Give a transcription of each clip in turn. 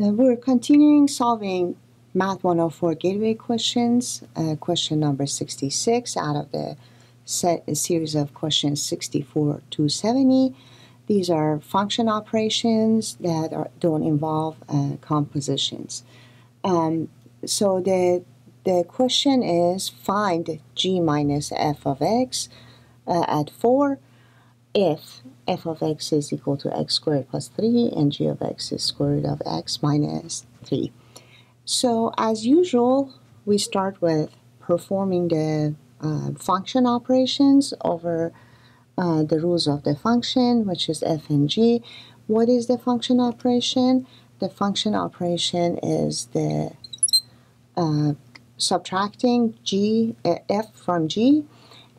Uh, we're continuing solving Math 104 Gateway questions, uh, question number 66 out of the set a series of questions 64 to 70. These are function operations that are, don't involve uh, compositions. Um, so the the question is find g minus f of x uh, at 4 if f of x is equal to x squared plus 3 and g of x is square root of x minus 3. So as usual, we start with performing the uh, function operations over uh, the rules of the function, which is f and g. What is the function operation? The function operation is the uh, subtracting g uh, f from g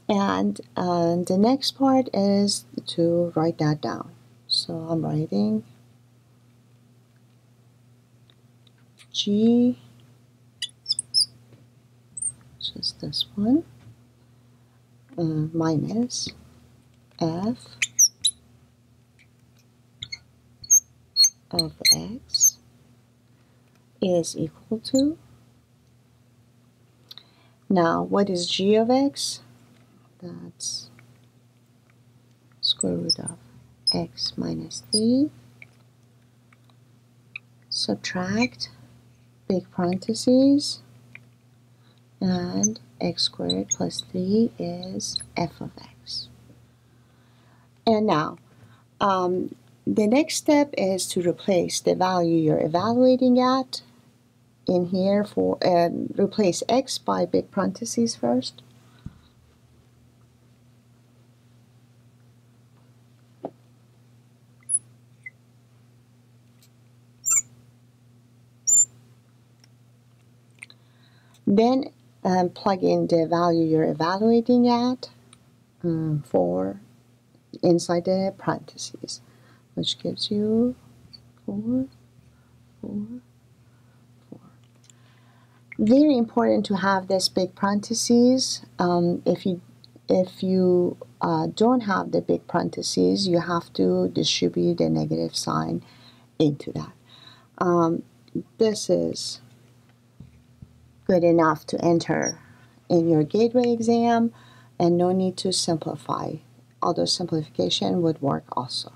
and uh, the next part is to write that down. So I'm writing G, just this one, uh, minus F of X is equal to now what is G of X? That's square root of x minus 3 subtract big parentheses and x squared plus 3 is f of x. And now, um, the next step is to replace the value you're evaluating at in here for, uh, replace x by big parentheses first. Then um, plug in the value you're evaluating at um, for inside the parentheses, which gives you 4, 4, 4. Very important to have this big parentheses. Um, if you if you uh, don't have the big parentheses, you have to distribute the negative sign into that. Um, this is good enough to enter in your gateway exam and no need to simplify, although simplification would work also.